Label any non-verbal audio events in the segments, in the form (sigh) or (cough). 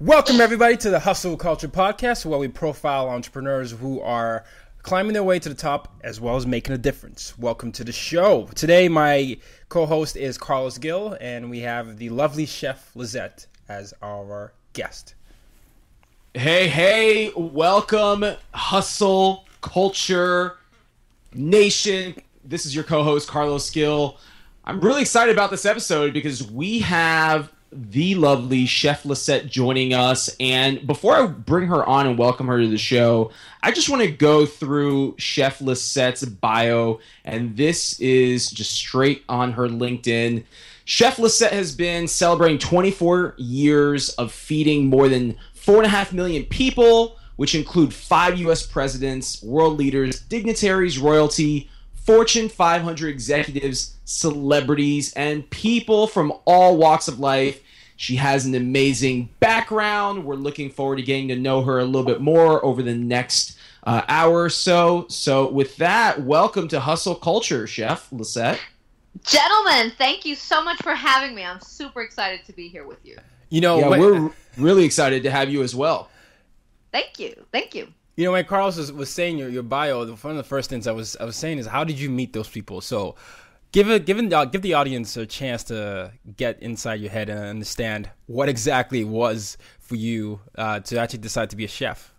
Welcome, everybody, to the Hustle Culture Podcast, where we profile entrepreneurs who are climbing their way to the top as well as making a difference. Welcome to the show. Today, my co host is Carlos Gil, and we have the lovely chef Lizette as our guest. Hey, hey, welcome, Hustle Culture Nation. This is your co host, Carlos Gil. I'm really excited about this episode because we have the lovely Chef Lizette joining us. And before I bring her on and welcome her to the show, I just want to go through Chef Lizette's bio. And this is just straight on her LinkedIn. Chef Lizette has been celebrating 24 years of feeding more than 4.5 million people, which include five U.S. presidents, world leaders, dignitaries, royalty, Fortune 500 executives, celebrities, and people from all walks of life. She has an amazing background. We're looking forward to getting to know her a little bit more over the next uh, hour or so. So, with that, welcome to Hustle Culture, Chef Lizette. Gentlemen, thank you so much for having me. I'm super excited to be here with you. You know, yeah, we're really excited to have you as well. Thank you. Thank you. You know, when Carlos was, was saying your, your bio, one of the first things I was I was saying is how did you meet those people? So give it give, it, give the audience a chance to get inside your head and understand what exactly it was for you uh, to actually decide to be a chef.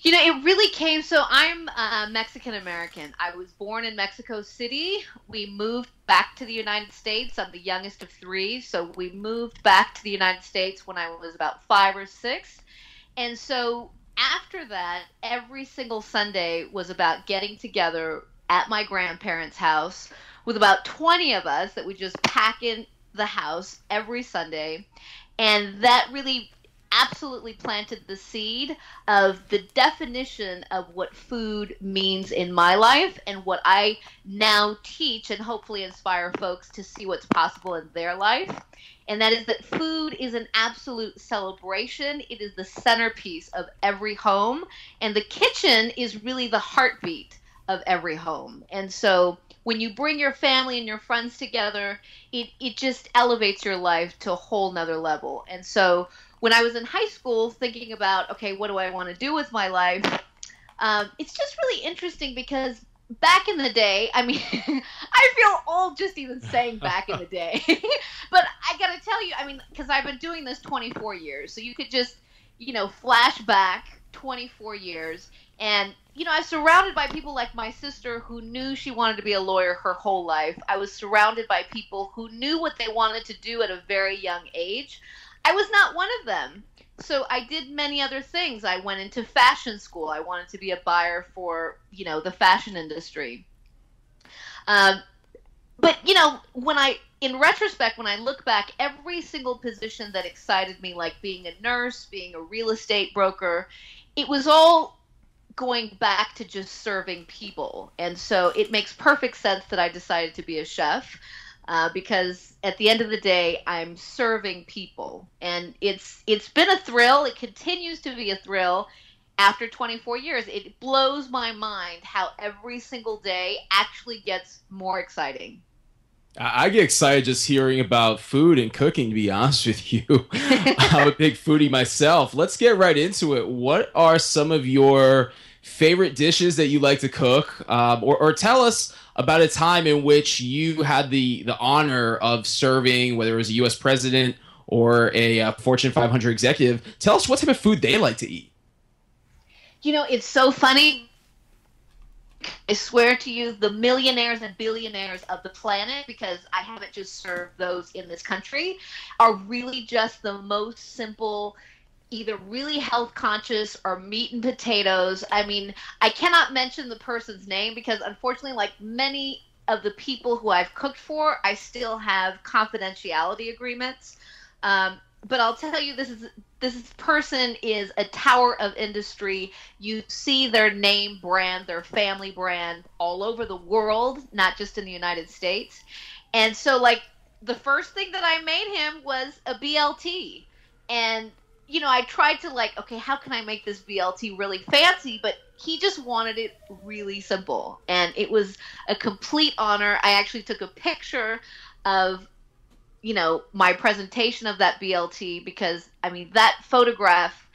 You know, it really came. So I'm uh, Mexican American. I was born in Mexico City. We moved back to the United States. I'm the youngest of three. So we moved back to the United States when I was about five or six. And so after that, every single Sunday was about getting together at my grandparents' house with about 20 of us that would just pack in the house every Sunday. And that really absolutely planted the seed of the definition of what food means in my life and what I now teach and hopefully inspire folks to see what's possible in their life. And that is that food is an absolute celebration. It is the centerpiece of every home. And the kitchen is really the heartbeat of every home. And so when you bring your family and your friends together, it, it just elevates your life to a whole nother level. And so when I was in high school thinking about, okay, what do I want to do with my life? Um, it's just really interesting because back in the day, I mean, (laughs) I feel old just even saying back in the day. (laughs) but I got to tell you, I mean, because I've been doing this 24 years. So you could just, you know, flash back 24 years. And, you know, I was surrounded by people like my sister who knew she wanted to be a lawyer her whole life. I was surrounded by people who knew what they wanted to do at a very young age. I was not one of them. So I did many other things. I went into fashion school. I wanted to be a buyer for, you know, the fashion industry. Um, but you know, when I, in retrospect, when I look back, every single position that excited me, like being a nurse, being a real estate broker, it was all going back to just serving people. And so it makes perfect sense that I decided to be a chef uh, because at the end of the day, I'm serving people, and it's it's been a thrill. It continues to be a thrill after 24 years. It blows my mind how every single day actually gets more exciting. I get excited just hearing about food and cooking, to be honest with you. (laughs) I'm a big foodie myself. Let's get right into it. What are some of your favorite dishes that you like to cook? Um, or, or tell us about a time in which you had the the honor of serving, whether it was a U.S. president or a uh, Fortune 500 executive. Tell us what type of food they like to eat. You know, it's so funny. I swear to you, the millionaires and billionaires of the planet, because I haven't just served those in this country, are really just the most simple either really health conscious or meat and potatoes. I mean, I cannot mention the person's name because unfortunately, like many of the people who I've cooked for, I still have confidentiality agreements. Um, but I'll tell you, this is this person is a tower of industry. You see their name brand, their family brand all over the world, not just in the United States. And so, like the first thing that I made him was a BLT, and you know, I tried to like, okay, how can I make this BLT really fancy? But he just wanted it really simple. And it was a complete honor. I actually took a picture of, you know, my presentation of that BLT because I mean that photograph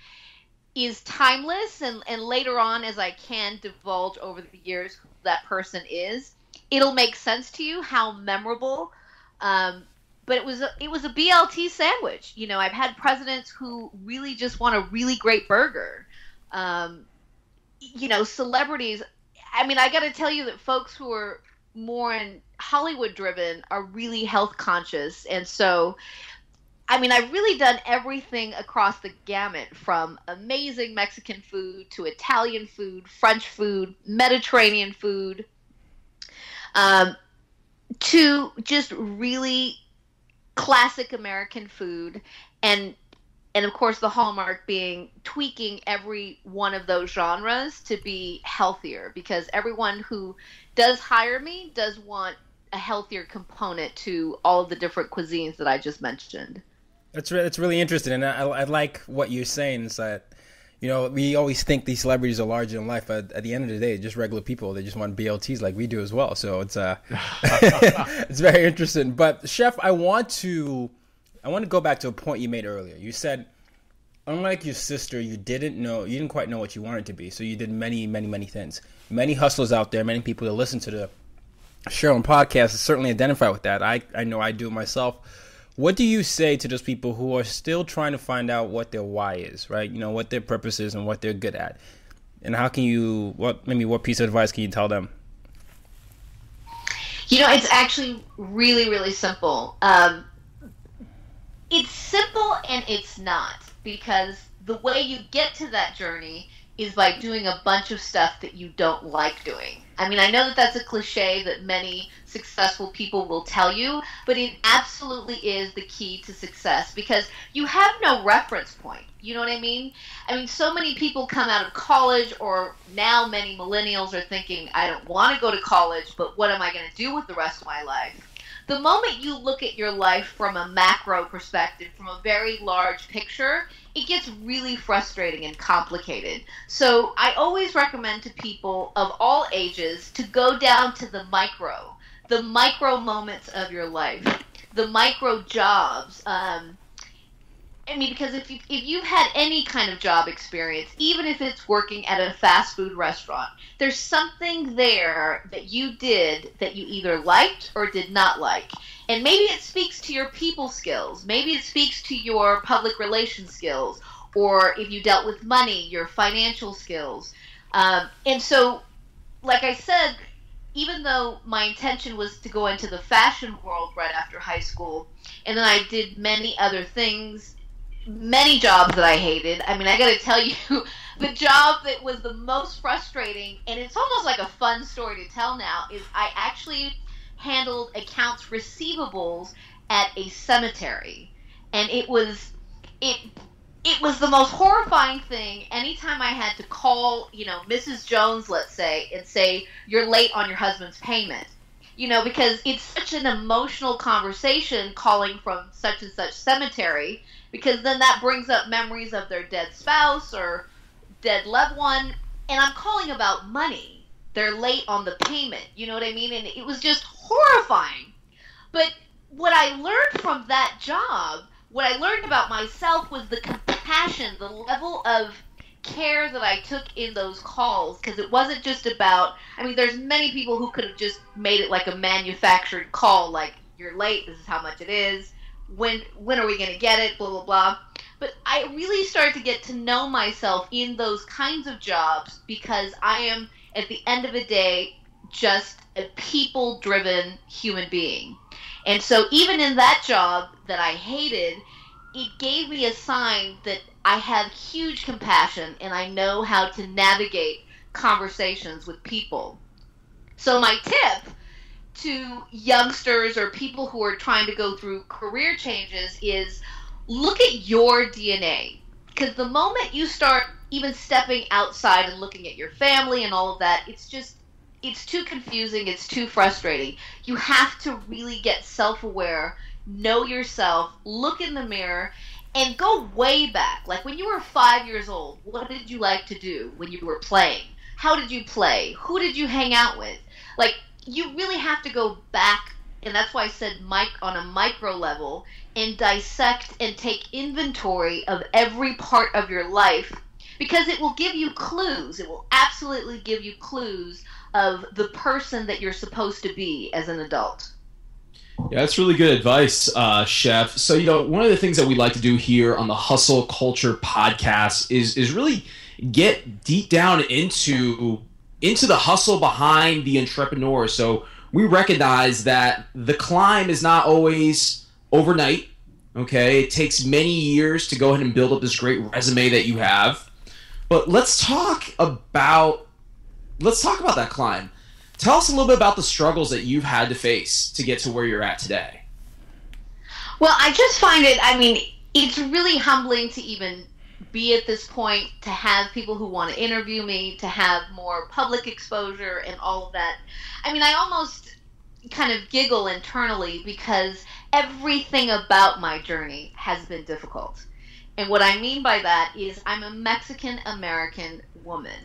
is timeless and and later on as I can divulge over the years who that person is, it'll make sense to you how memorable um, but it was a, it was a BLT sandwich. You know, I've had presidents who really just want a really great burger. Um, you know, celebrities. I mean, I got to tell you that folks who are more in Hollywood driven are really health conscious, and so. I mean, I've really done everything across the gamut from amazing Mexican food to Italian food, French food, Mediterranean food, um, to just really classic American food and and of course the hallmark being tweaking every one of those genres to be healthier because everyone who does hire me does want a healthier component to all of the different cuisines that I just mentioned. That's re- that's really interesting, and I, I like what you're saying. Is you know we always think these celebrities are larger than life, but at the end of the day, just regular people. They just want BLTs like we do as well. So it's uh, (laughs) (laughs) it's very interesting. But chef, I want to I want to go back to a point you made earlier. You said unlike your sister, you didn't know, you didn't quite know what you wanted to be. So you did many, many, many things. Many hustlers out there, many people that listen to the show and podcast certainly identify with that. I, I know I do myself. What do you say to those people who are still trying to find out what their why is, right? You know, what their purpose is and what they're good at. And how can you, what, maybe what piece of advice can you tell them? You know, it's actually really, really simple. Um, it's simple and it's not because the way you get to that journey is by doing a bunch of stuff that you don't like doing. I mean, I know that that's a cliche that many successful people will tell you, but it absolutely is the key to success because you have no reference point. You know what I mean? I mean, so many people come out of college, or now many millennials are thinking, I don't want to go to college, but what am I going to do with the rest of my life? The moment you look at your life from a macro perspective, from a very large picture, it gets really frustrating and complicated. So I always recommend to people of all ages to go down to the micro, the micro moments of your life, the micro jobs. Um, I mean, because if you if you've had any kind of job experience, even if it's working at a fast food restaurant, there's something there that you did that you either liked or did not like, and maybe it speaks to your people skills, maybe it speaks to your public relations skills, or if you dealt with money, your financial skills, um, and so, like I said, even though my intention was to go into the fashion world right after high school, and then I did many other things many jobs that I hated. I mean, I got to tell you, (laughs) the job that was the most frustrating, and it's almost like a fun story to tell now, is I actually handled accounts receivables at a cemetery, and it was it it was the most horrifying thing anytime I had to call, you know, Mrs. Jones, let's say, and say, you're late on your husband's payment. You know, because it's such an emotional conversation calling from such and such cemetery because then that brings up memories of their dead spouse or dead loved one. And i'm calling about money. They're late on the payment. You know what i mean? And it was just horrifying. But what i learned from that job what i learned about myself was the compassion the level of care that i took in those calls. Because it wasn't just about i mean there's many people who could have just made it like a manufactured call like you're late. This is how much it is when when are we going to get it blah blah blah. But i really started to get to know myself in those kinds of jobs because i am at the end of the day just a people driven human being. And so even in that job that i hated it gave me a sign that i have huge compassion and i know how to navigate conversations with people. So my tip to youngsters or people who are trying to go through career changes is look at your DNA. Because the moment you start even stepping outside and looking at your family and all of that, it's just, it's too confusing, it's too frustrating. You have to really get self aware, know yourself, look in the mirror, and go way back. Like when you were five years old, what did you like to do when you were playing? How did you play? Who did you hang out with? Like you really have to go back and that's why I said mic on a micro level, and dissect and take inventory of every part of your life because it will give you clues. It will absolutely give you clues of the person that you're supposed to be as an adult. Yeah, that's really good advice, uh, Chef. So, you know, one of the things that we like to do here on the Hustle Culture podcast is is really get deep down into into the hustle behind the entrepreneur. So we recognize that the climb is not always overnight. Okay, it takes many years to go ahead and build up this great resume that you have. But let's talk about let's talk about that climb. Tell us a little bit about the struggles that you've had to face to get to where you're at today. Well, I just find it, I mean, it's really humbling to even be at this point, to have people who want to interview me, to have more public exposure and all of that. I mean, I almost kind of giggle internally because everything about my journey has been difficult. And what I mean by that is I'm a Mexican American woman.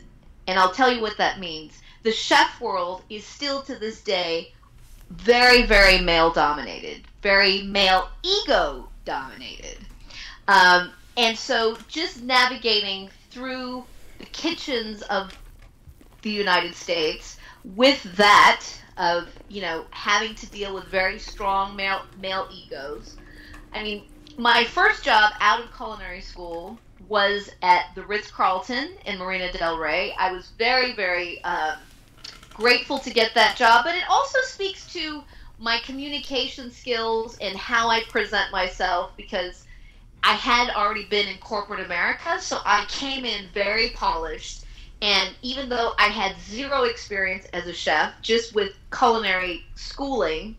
And I'll tell you what that means. The chef world is still to this day very, very male dominated, very male ego dominated. Um, and so just navigating through the kitchens of the United States with that of, you know, having to deal with very strong male, male egos. I mean, my first job out of culinary school was at the Ritz Carlton in Marina Del Rey. I was very, very um, grateful to get that job, but it also speaks to my communication skills and how I present myself because I had already been in corporate America, so I came in very polished. And even though I had zero experience as a chef, just with culinary schooling,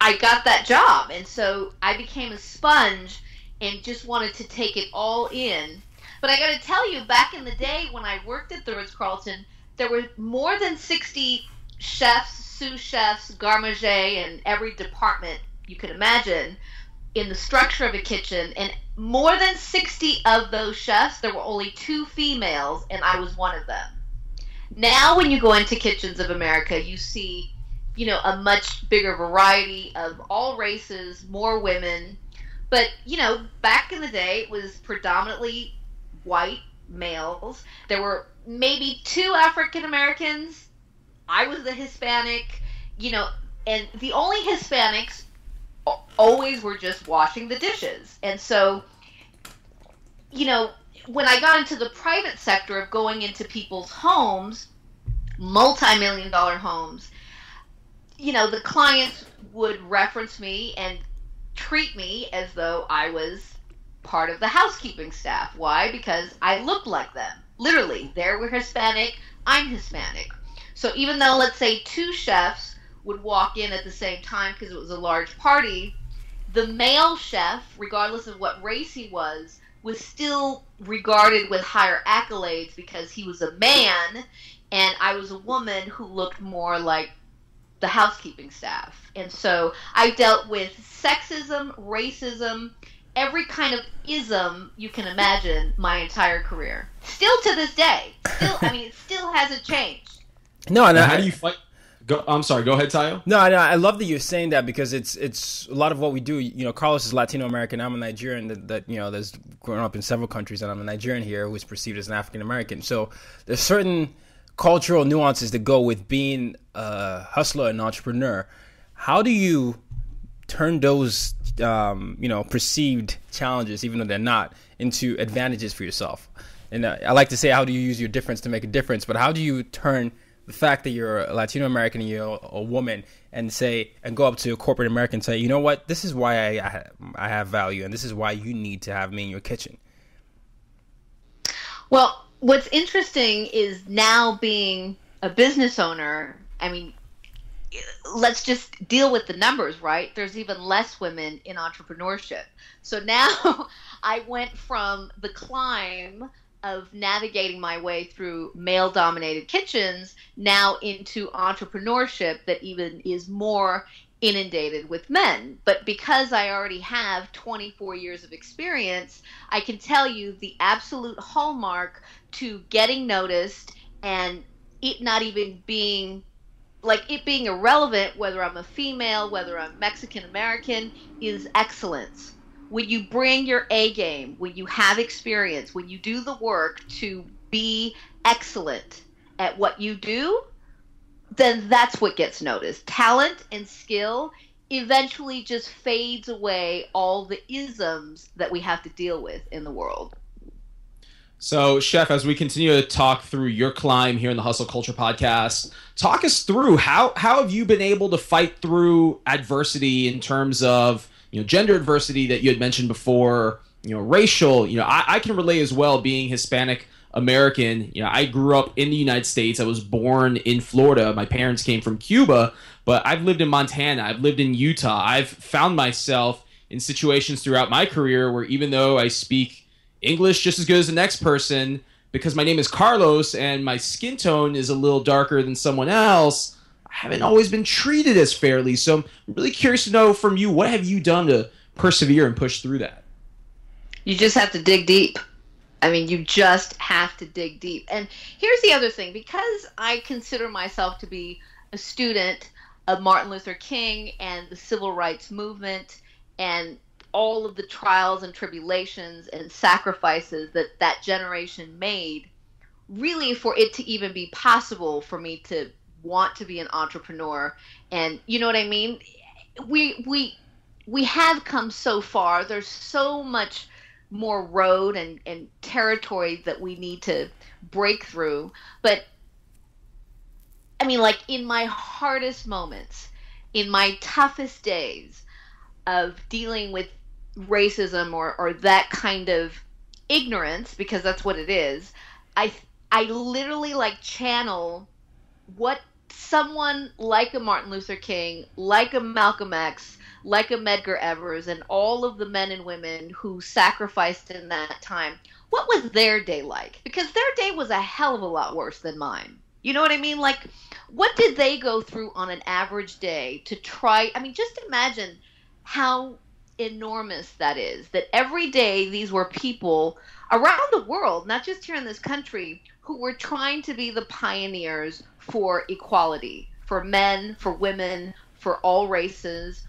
I got that job. And so I became a sponge and just wanted to take it all in. But I got to tell you, back in the day when I worked at the Ritz Carlton, there were more than 60 chefs, sous chefs, garde and every department you could imagine in the structure of a kitchen. And more than 60 of those chefs, there were only two females, and I was one of them. Now, when you go into Kitchens of America, you see, you know, a much bigger variety of all races, more women. But, you know, back in the day, it was predominantly white males. There were maybe two African Americans. I was the Hispanic, you know, and the only Hispanics always were just washing the dishes. And so, you know, when I got into the private sector of going into people's homes, multi million dollar homes, you know, the clients would reference me and treat me as though I was part of the housekeeping staff. Why? Because I looked like them. Literally, they were Hispanic, I'm Hispanic. So even though, let's say, two chefs would walk in at the same time because it was a large party, the male chef, regardless of what race he was, was still regarded with higher accolades because he was a man and I was a woman who looked more like the housekeeping staff. And so I dealt with sexism, racism, every kind of ism you can imagine my entire career. Still to this day. Still I mean it still hasn't changed. No, no. How do you fight Go, I'm sorry. Go ahead, Tayo. No, no, I love that you're saying that because it's it's a lot of what we do. You know, Carlos is Latino American. I'm a Nigerian. That, that you know, there's grown up in several countries, and I'm a Nigerian here who is perceived as an African American. So there's certain cultural nuances that go with being a hustler and entrepreneur. How do you turn those um, you know perceived challenges, even though they're not, into advantages for yourself? And uh, I like to say, how do you use your difference to make a difference? But how do you turn the fact that you're a Latino American and you're a woman and say and go up to a corporate American and say, you know what, this is why I, I, have value and this is why you need to have me in your kitchen. Well, what's interesting is now being a business owner. I mean, let's just deal with the numbers, right? There's even less women in entrepreneurship. So now (laughs) I went from the climb of navigating my way through male dominated kitchens now into entrepreneurship that even is more inundated with men. But because I already have 24 years of experience, I can tell you the absolute hallmark to getting noticed and it not even being like it being irrelevant whether I'm a female, whether I'm Mexican American, is excellence. When you bring your A game, when you have experience, when you do the work to be excellent at what you do, then that's what gets noticed. Talent and skill eventually just fades away all the isms that we have to deal with in the world. So, Chef, as we continue to talk through your climb here in the Hustle Culture podcast, talk us through how how have you been able to fight through adversity in terms of you know gender adversity that you had mentioned before, you know racial. You know, I, I can relate as well, being Hispanic American. You know, I grew up in the United States. I was born in Florida. My parents came from Cuba, but I've lived in Montana. I've lived in Utah. I've found myself in situations throughout my career where even though I speak English just as good as the next person because my name is Carlos and my skin tone is a little darker than someone else. Haven't always been treated as fairly. So I'm really curious to know from you what have you done to persevere and push through that? You just have to dig deep. I mean, you just have to dig deep. And here's the other thing because I consider myself to be a student of Martin Luther King and the civil rights movement and all of the trials and tribulations and sacrifices that that generation made really for it to even be possible for me to want to be an entrepreneur. And you know what i mean? We we we have come so far. There's so much more road and, and territory that we need to break through. But i mean like in my hardest moments in my toughest days of dealing with racism or, or that kind of ignorance because that's what it is i i literally like channel what someone like a martin luther king like a malcolm x like a medgar evers and all of the men and women who sacrificed in that time what was their day like because their day was a hell of a lot worse than mine you know what i mean like what did they go through on an average day to try i mean just imagine how enormous that is. That every day these were people around the world, not just here in this country, who were trying to be the pioneers for equality, for men, for women, for all races.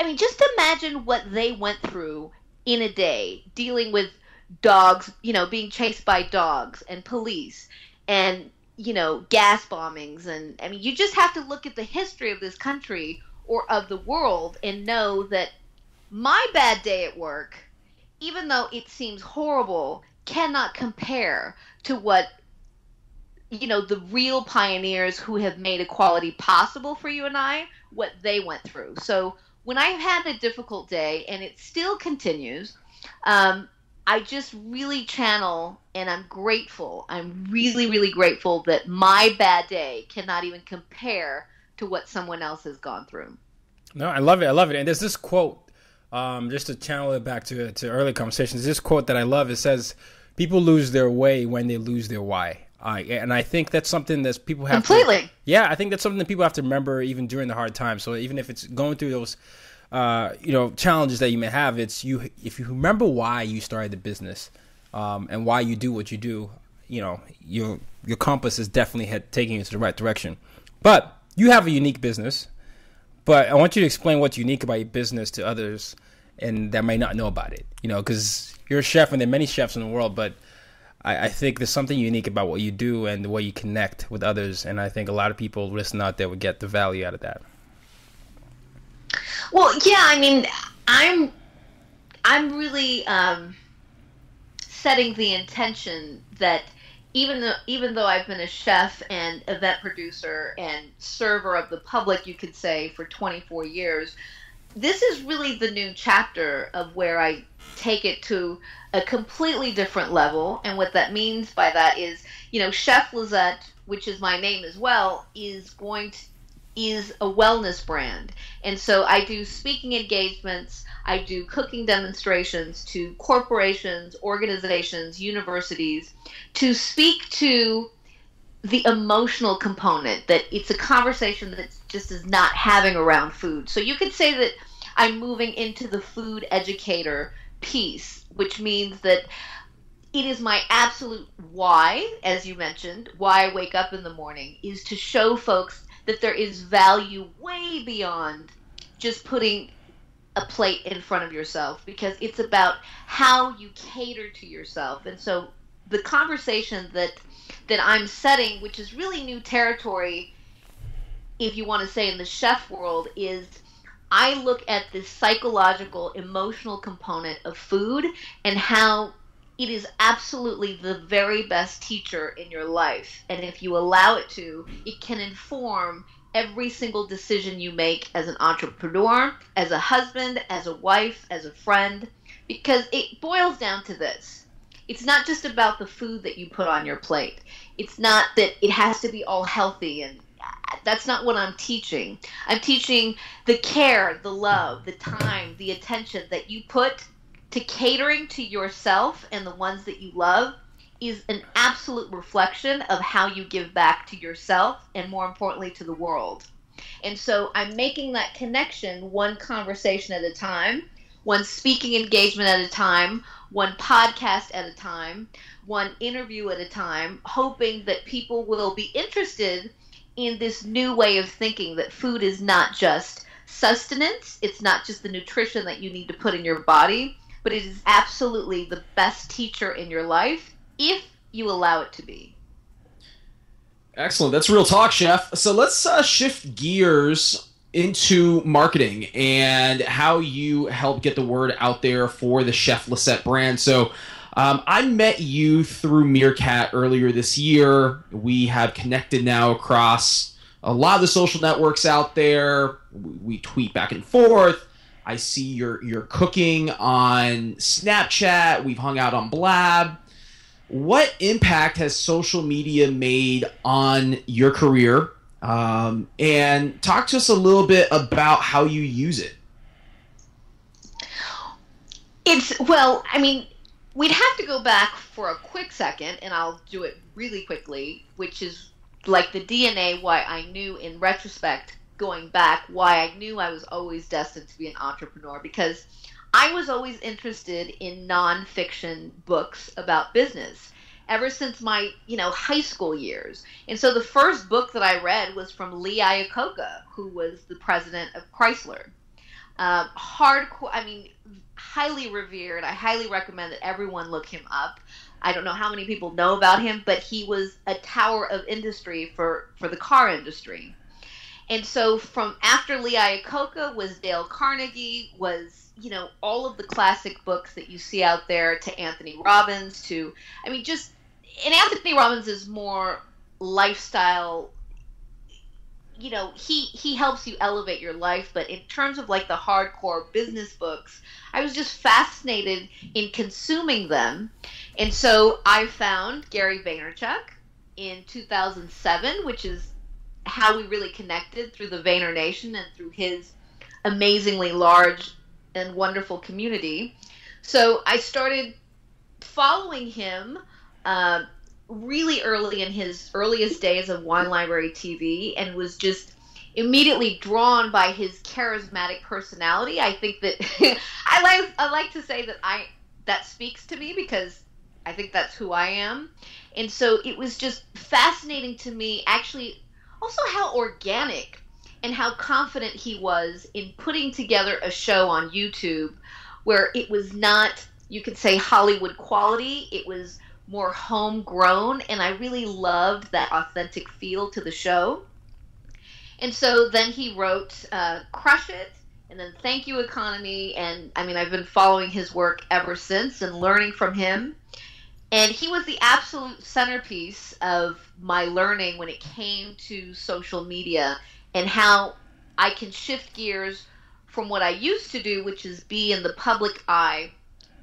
I mean, just imagine what they went through in a day dealing with dogs, you know, being chased by dogs and police and, you know, gas bombings. And I mean, you just have to look at the history of this country or of the world and know that my bad day at work, even though it seems horrible, cannot compare to what you know the real pioneers who have made equality possible for you and I what they went through. So when I've had a difficult day and it still continues, um, I just really channel and I'm grateful. I'm really, really grateful that my bad day cannot even compare to what someone else has gone through. No, I love it. I love it. And there's this quote, um, just to channel it back to to early conversations. This quote that I love. It says, "People lose their way when they lose their why." Uh, and I think that's something that people have completely. To, yeah, I think that's something that people have to remember even during the hard times. So even if it's going through those, uh, you know, challenges that you may have, it's you. If you remember why you started the business, um, and why you do what you do, you know, your your compass is definitely head, taking you to the right direction. But you have a unique business. But I want you to explain what's unique about your business to others, and that might not know about it. You know, because you're a chef, and there are many chefs in the world, but I, I, think there's something unique about what you do and the way you connect with others, and I think a lot of people listening out there would get the value out of that. Well, yeah, I mean, I'm I'm really um, setting the intention that even though even though I've been a chef and event producer and server of the public, you could say for 24 years, this is really the new chapter of where I take it to a completely different level. And what that means by that is, you know, Chef Lizette, which is my name as well, is going to is a wellness brand. And so I do speaking engagements, I do cooking demonstrations to corporations, organizations, universities to speak to the emotional component that it's a conversation that just is not having around food. So you could say that I'm moving into the food educator piece, which means that it is my absolute why, as you mentioned, why I wake up in the morning is to show folks that there is value way beyond just putting a plate in front of yourself because it's about how you cater to yourself. And so the conversation that that I'm setting, which is really new territory if you want to say in the chef world is I look at the psychological emotional component of food and how it is absolutely the very best teacher in your life. And if you allow it to, it can inform every single decision you make as an entrepreneur, as a husband, as a wife, as a friend, because it boils down to this. It's not just about the food that you put on your plate. It's not that it has to be all healthy and uh, that's not what I'm teaching. I'm teaching the care, the love, the time, the attention that you put to catering to yourself and the ones that you love is an absolute reflection of how you give back to yourself and more importantly to the world. And so I'm making that connection one conversation at a time, one speaking engagement at a time, one podcast at a time, one interview at a time, hoping that people will be interested in this new way of thinking that food is not just sustenance, it's not just the nutrition that you need to put in your body, but it is absolutely the best teacher in your life if you allow it to be. Excellent. That's real talk, chef. So let's uh, shift gears into marketing and how you help get the word out there for the Chef Lizette brand. So um, I met you through Meerkat earlier this year. We have connected now across a lot of the social networks out there. We tweet back and forth. I see your your cooking on Snapchat. We've hung out on Blab. What impact has social media made on your career? Um, and talk to us a little bit about how you use it. It's well, I mean, we'd have to go back for a quick second, and I'll do it really quickly, which is like the DNA why I knew in retrospect going back why I knew I was always destined to be an entrepreneur because I was always interested in nonfiction books about business ever since my you know high school years. And so the first book that I read was from Lee Iacocca, who was the president of Chrysler. Um, hardcore, I mean, highly revered. I highly recommend that everyone look him up. I don't know how many people know about him, but he was a tower of industry for for the car industry. And so from after Lee Iacocca was Dale Carnegie, was you know all of the classic books that you see out there to Anthony Robbins to I mean just and Anthony Robbins is more lifestyle you know he he helps you elevate your life but in terms of like the hardcore business books i was just fascinated in consuming them. And so i found gary vaynerchuk in 2007 which is how we really connected through the Vayner Nation and through his amazingly large and wonderful community. So I started following him uh, really early in his earliest days of Wine Library TV and was just immediately drawn by his charismatic personality. I think that (laughs) I like I like to say that I that speaks to me because I think that's who I am. And so it was just fascinating to me actually also how organic and how confident he was in putting together a show on YouTube where it was not, you could say, Hollywood quality. It was more homegrown, and I really loved that authentic feel to the show. And so then he wrote uh, Crush It, and then Thank You Economy, and I mean, I've been following his work ever since and learning from him. And he was the absolute centerpiece of my learning when it came to social media and how I can shift gears from what I used to do, which is be in the public eye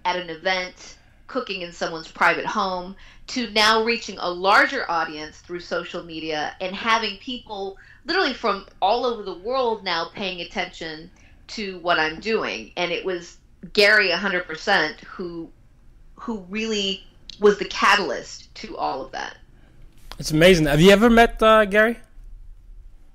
at an event, cooking in someone's private home, to now reaching a larger audience through social media and having people literally from all over the world now paying attention to what I'm doing. And it was Gary 100% who who really was the catalyst to all of that. It's amazing. Have you ever met uh, Gary?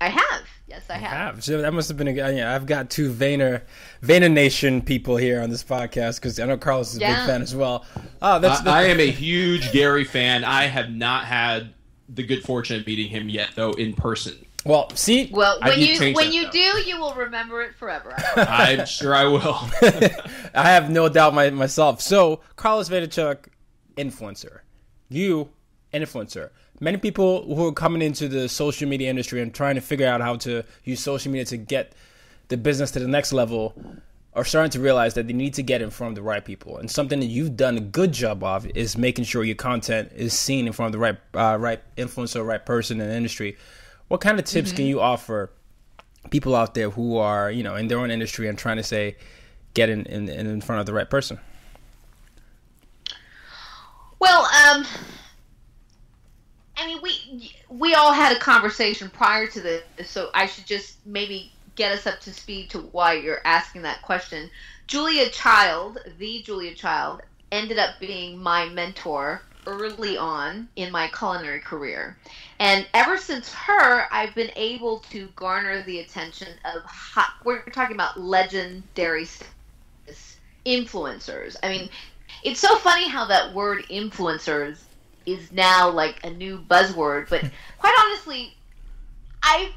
I have. Yes, I have. have. So that must have been a. Yeah, I've got two Vayner, Vayner Nation people here on this podcast because I know Carlos is a Yeah. big fan as well. Oh, that's I, I am a huge Gary fan. I have not had the good fortune of meeting him yet, though, in person. well. See, Well, when you when that, you though. do, you will remember it forever. (laughs) I'm sure I will. (laughs) I have no doubt my, myself. So, Carlos Vaynerchuk, influencer. You, influencer. Many people who are coming into the social media industry and trying to figure out how to use social media to get the business to the next level are starting to realize that they need to get in front of the right people. And something that you've done a good job of is making sure your content is seen in front of the right uh, right influencer, right person in the industry. What kind of tips can you offer people out there who are, you know, in their own industry and trying to say, get in, in, in front of the right person? Well, um, I mean, we we all had a conversation prior to this, so I should just maybe get us up to speed to why you're asking that question. Julia Child, the Julia Child, ended up being my mentor early on in my culinary career. And ever since her, I've been able to garner the attention of hot, we're talking about legendary influencers. I mean, it's so funny how that word influencers is now like a new buzzword, but hmm. quite honestly, I,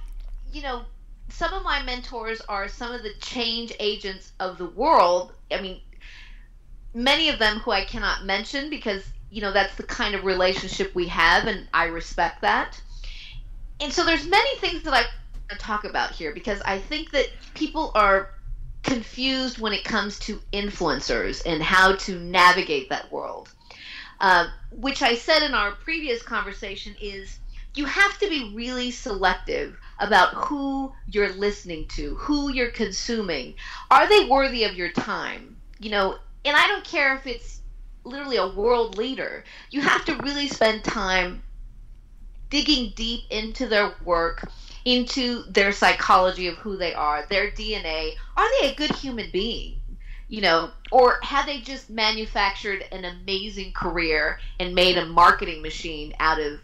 you know, some of my mentors are some of the change agents of the world. I mean, many of them who I cannot mention because, you know, that's the kind of relationship we have, and I respect that. And so there's many things that I talk about here because I think that people are confused when it comes to influencers and how to navigate that world. Uh, which I said in our previous conversation is you have to be really selective about who you're listening to, who you're consuming. Are they worthy of your time? You know, and I don't care if it's literally a world leader. You have to really spend time digging deep into their work, into their psychology of who they are, their DNA. Are they a good human being? You know, or have they just manufactured an amazing career and made a marketing machine out of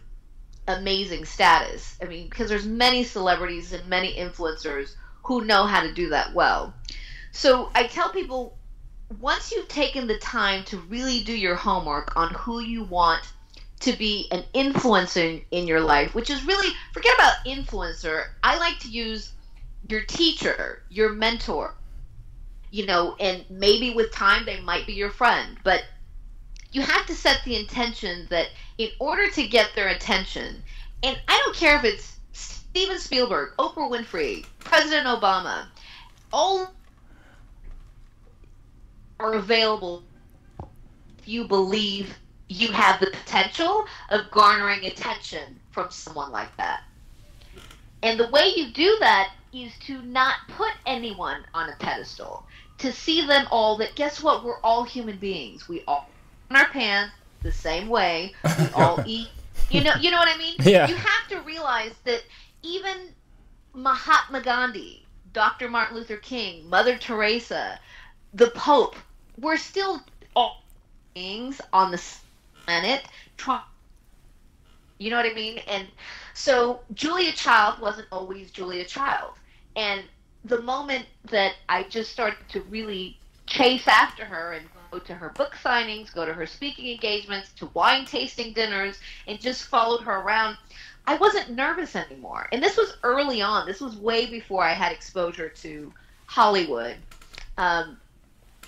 amazing status? I mean, because there's many celebrities and many influencers who know how to do that well. So I tell people once you've taken the time to really do your homework on who you want to be an influencer in your life, which is really forget about influencer. I like to use your teacher, your mentor, you know, and maybe with time they might be your friend, but you have to set the intention that in order to get their attention, and I don't care if it's Steven Spielberg, Oprah Winfrey, President Obama, all are available if you believe you have the potential of garnering attention from someone like that. And the way you do that is to not put anyone on a pedestal, to see them all that guess what? We're all human beings. We all in our pants the same way. We (laughs) all eat. You know, you know what I mean? Yeah. You have to realize that even Mahatma Gandhi, Dr. Martin Luther King, Mother Teresa, the Pope, we're still all beings on the planet. You know what I mean? And so Julia Child wasn't always Julia Child. And the moment that I just started to really chase after her and go to her book signings, go to her speaking engagements, to wine tasting dinners, and just followed her around, I wasn't nervous anymore. And this was early on. This was way before I had exposure to Hollywood. Um,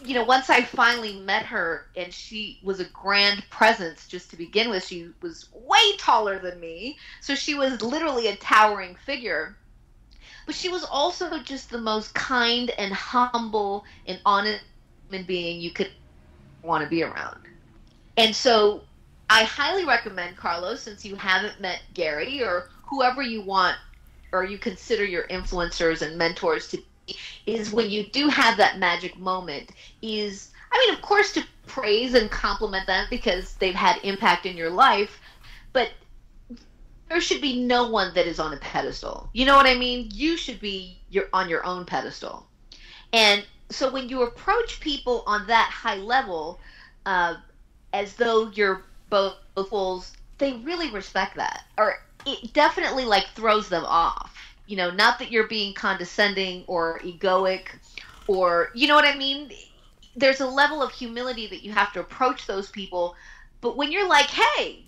you know, once I finally met her and she was a grand presence just to begin with, she was way taller than me. So she was literally a towering figure. But she was also just the most kind and humble and honest human being you could want to be around. And so I highly recommend Carlos, since you haven't met Gary or whoever you want or you consider your influencers and mentors to is when you do have that magic moment, is I mean, of course, to praise and compliment them because they've had impact in your life, but there should be no one that is on a pedestal. You know what I mean? You should be your on your own pedestal. And so when you approach people on that high level, uh, as though you're both fools, they really respect that, or it definitely like throws them off. You know, not that you're being condescending or egoic, or you know what I mean. there's a level of humility that you have to approach those people. But when you're like, hey,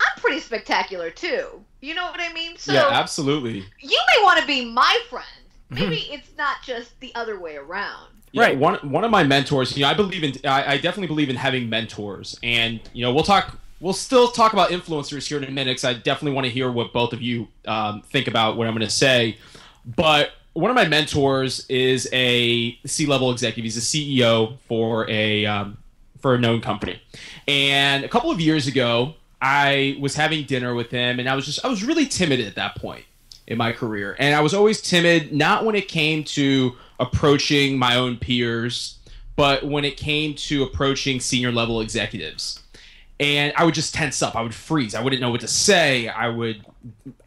I'm pretty spectacular too. You know what I mean? So yeah, absolutely. You may want to be my friend. Mm-hmm. Maybe it's not just the other way around. Yeah, right. One one of my mentors. You know, I believe in. I, I definitely believe in having mentors, and you know, we'll talk. We'll still talk about influencers here in a minute because I definitely want to hear what both of you um, think about what I'm going to say. But one of my mentors is a C-level executive. He's a CEO for a um, for a known company, and a couple of years ago, I was having dinner with him, and I was just I was really timid at that point in my career, and I was always timid not when it came to approaching my own peers, but when it came to approaching senior level executives. And I would just tense up. I would freeze. I wouldn't know what to say. I would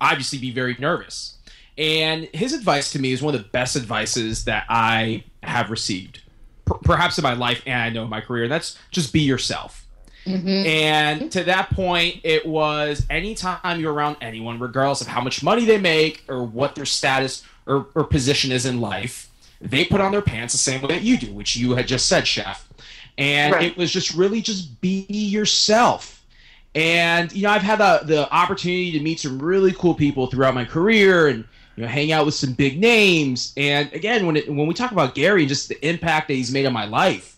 obviously be very nervous. And his advice to me is one of the best advices that I have received, per- perhaps in my life and I know in my career. That's just be yourself Mm-hmm. And to that point, it was anytime you're around anyone, regardless of how much money they make or what their status or, or position is in life, they put on their pants the same way that you do, which you had just said, Chef. And right. it was just really just be yourself. And you know, I've had the, the opportunity to meet some really cool people throughout my career and you know, hang out with some big names. And again, when it, when we talk about Gary and just the impact that he's made on my life,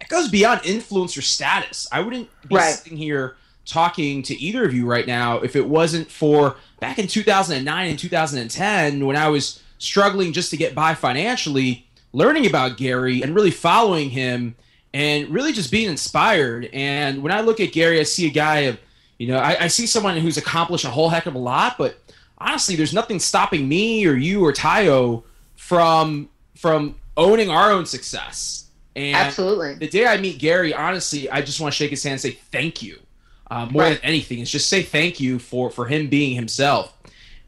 it goes beyond influencer status. I wouldn't be right. sitting here talking to either of you right now if it wasn't for back in 2009 and 2010 when I was struggling just to get by financially, learning about Gary and really following him and really just being inspired. And when I look at Gary, I see a guy of, you know, I, I see someone who's accomplished a whole heck of a lot, but honestly, there's nothing stopping me or you or Tayo from from owning our own success and Absolutely. The day I meet Gary, honestly, I just want to shake his hand and say thank you. Uh, more right. than anything, it's just say thank you for for him being himself.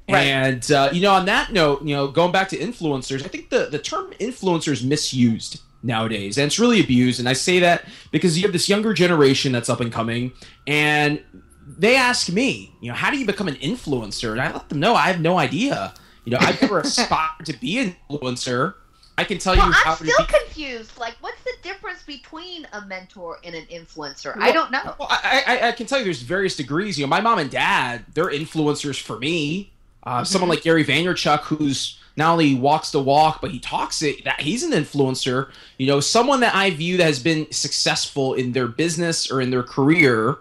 Right. And uh, you know, on that note, you know, going back to influencers, I think the the term influencer is misused nowadays, and it's really abused. And I say that because you have this younger generation that's up and coming, and they ask me, you know, how do you become an influencer? And I let them know I have no idea. You know, I've never (laughs) aspired to be an influencer. I can tell well, you. I'm still be... confused. Like, what's the difference between a mentor and an influencer? Well, I don't know. Well, I, I, I, can tell you there's various degrees. You know, my mom and dad, they're influencers for me. Uh, mm-hmm. Someone like Gary Vaynerchuk, who's not only walks the walk, but he talks it. That he's an influencer. You know, someone that I view that has been successful in their business or in their career.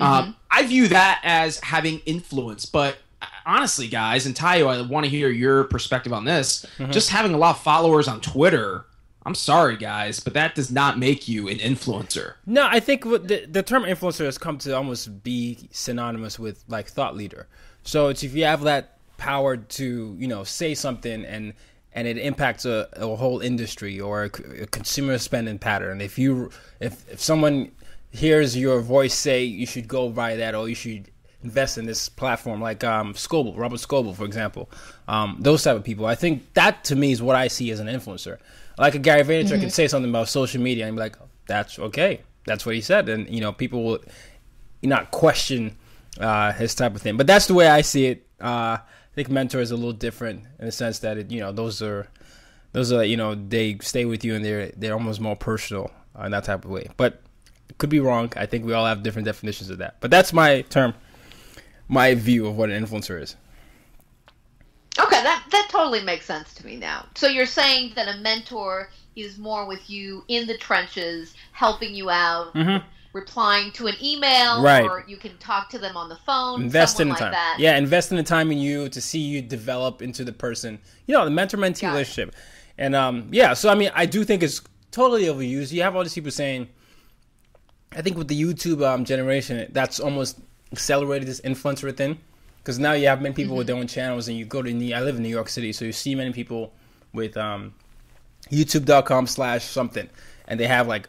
Uh, mm-hmm. I view that as having influence, but honestly, guys, and Tayo, I want to hear your perspective on this. Mm-hmm. Just having a lot of followers on Twitter. I'm sorry, guys, but that does not make you an influencer. No, I think the, the term influencer has come to almost be synonymous with like thought leader. So it's if you have that power to you know say something and and it impacts a, a whole industry or a, a consumer spending pattern. If you if if someone hears your voice say you should go buy that or you should invest in this platform, like um, Scoble, Robert Scoble, for example. Um, those type of people. I think that to me is what I see as an influencer. Like a Gary Vaynerchuk mm-hmm. can say something about social media and be like, "That's okay. That's what he said," and you know, people will not question uh, his type of thing. But that's the way I see it. Uh, think mentor is a little different in the sense that it, you know, those are those are you know they stay with you and they're they're almost more personal uh, in that type of way. But could be wrong. I think we all have different definitions of that. But that's my term my view of what an influencer is. Okay, that that totally makes sense to me now. So you're saying that a mentor is more with you in the trenches, helping you out, mm-hmm. Replying to an email, right. or you can talk to them on the phone. Invest in the like time. That. Yeah, invest in the time in you to see you develop into the person. You know, the mentor mentee relationship. And um, yeah, so I mean, I do think it's totally overused. You have all these people saying, I think with the YouTube um, generation, that's almost accelerated this influencer thing because now you have many people mm-hmm. with their own channels and you go to New, I live in New York City so you see many people with um, youtube.com slash something and they have like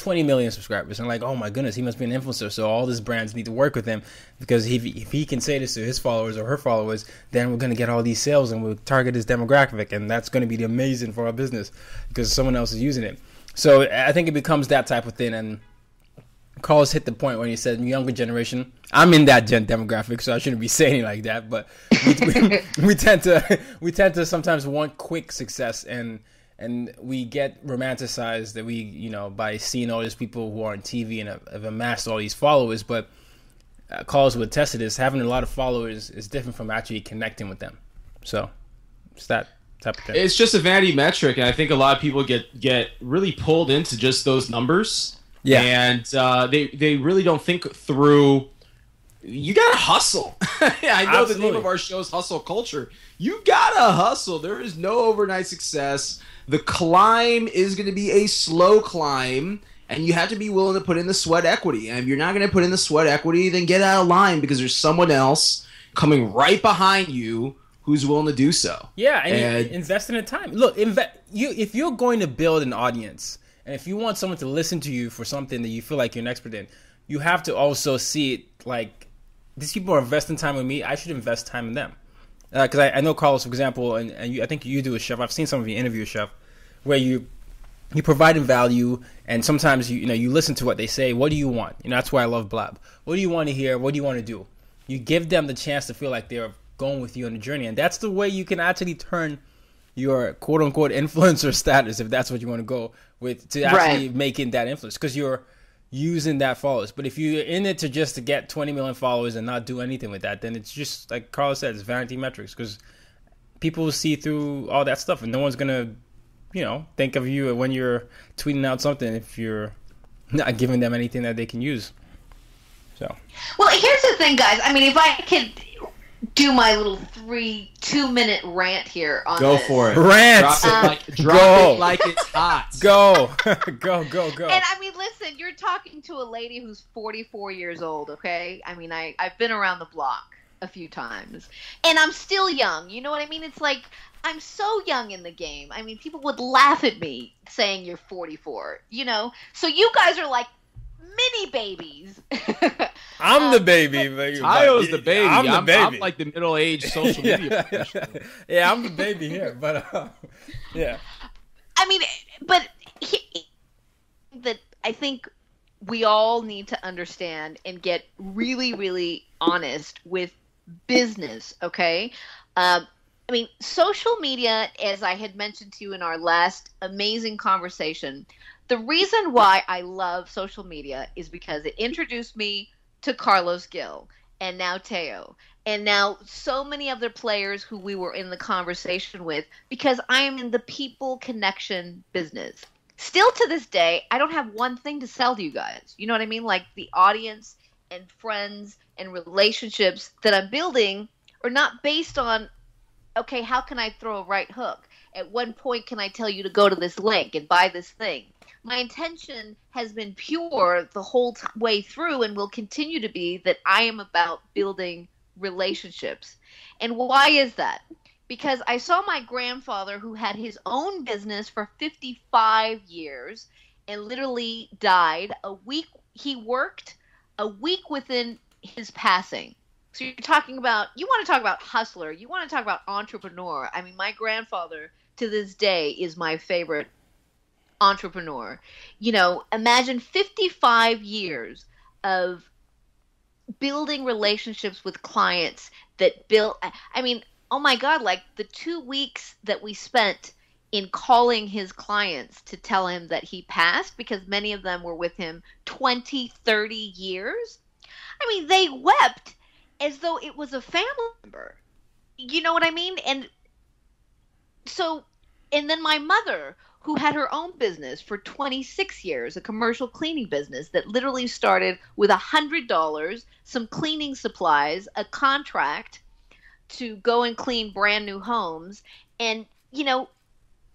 20 million subscribers and like oh my goodness he must be an influencer so all these brands need to work with him because if, if he can say this to his followers or her followers then we're going to get all these sales and we'll target his demographic and that's going to be the amazing for our business because someone else is using it so i think it becomes that type of thing and Carlos hit the point when he said younger generation. I'm in that gen demographic, so I shouldn't be (laughs) saying like that. But we, (laughs) we, we, tend to (laughs) we tend to sometimes want quick success, and and we get romanticized that we you know by seeing all these people who are on TV and have, have amassed all these followers, but uh, Carlos would attest this. Having a lot of followers is different from actually connecting with them. So it's that type of thing. It's just a vanity metric, and I think a lot of people get get really pulled into just those numbers. Yeah. and uh, they they really don't think through. You gotta hustle. (laughs) I know the name of our show is Hustle Culture. You gotta hustle. There is no overnight success. The climb is going to be a slow climb, and you have to be willing to put in the sweat equity. And if you're not going to put in the sweat equity, then get out of line because there's someone else coming right behind you who's willing to do so. Yeah, and, And- invest in the time. Look, inve- you if you're going to build an audience, and if you want someone to listen to you for something that you feel like you're an expert in, you have to also see it like these people are investing time with me. I should invest time in them. Uh, because I, I know Carlos, for example, and, and you, I think you do a chef. I've seen some of you interview chef, where you you provide them value, and sometimes you you know you listen to what they say. What do you want? You know that's why I love Blab. What do you want to hear? What do you want to do? You give them the chance to feel like they're going with you on the journey, and that's the way you can actually turn your quote unquote influencer (laughs) status, if that's what you want to go with, to actually Right. making that influence because you're using that followers. But if you're in it to just to get 20 million followers and not do anything with that, then it's just like Carlos said, it's vanity metrics because people see through all that stuff, and no one's gonna, you know, think of you when you're tweeting out something if you're not giving them anything that they can use. So Well, here's the thing, guys. I mean, if I could do my little three two minute rant here on Go this. for it. Rant. Drop it Um, like (laughs) drop Go. it like it's hot. (laughs) go, (laughs) go, go, go. And I mean, listen, you're talking to a lady who's 44 years old, okay? I mean, I, I've been around the block a few times, and I'm still young. You know what I mean? It's like I'm so young in the game. I mean, people would laugh at me saying you're 44, you know? So you guys are like mini babies. (laughs) I'm the baby. but- Tayo's the baby. I'm the baby. I'm like the middle-aged social media (laughs) yeah, professional. (laughs) yeah, I'm the baby here, but uh, yeah, I mean, but he, that I think we all need to understand and get really, really honest with business. Okay, um, I mean, social media, as I had mentioned to you in our last amazing conversation, the reason why I love social media is because it introduced me to Carlos Gil and now Tayo and now so many other players who we were in the conversation with because I am in the people connection business. Still to this day, I don't have one thing to sell to you guys. You know what I mean? Like the audience and friends and relationships that I'm building are not based on okay, how can I throw a right hook? At one point, can I tell you to go to this link and buy this thing? My intention has been pure the whole t- way through and will continue to be that I am about building relationships. And why is that? Because I saw my grandfather, who had his own business for 55 years and literally died a week, he worked a week within his passing. So you're talking about you want to talk about hustler, you want to talk about entrepreneur. I mean, my grandfather to this day is my favorite entrepreneur. You know, imagine 55 years of building relationships with clients that built I mean, oh my god, like the 2 weeks that we spent in calling his clients to tell him that he passed because many of them were with him 20, 30 years. I mean, they wept as though it was a family member. You know what I mean? And so, and then my mother, who had her own business for 26 years, a commercial cleaning business that literally started with a $100, some cleaning supplies, a contract to go and clean brand new homes, and, you know,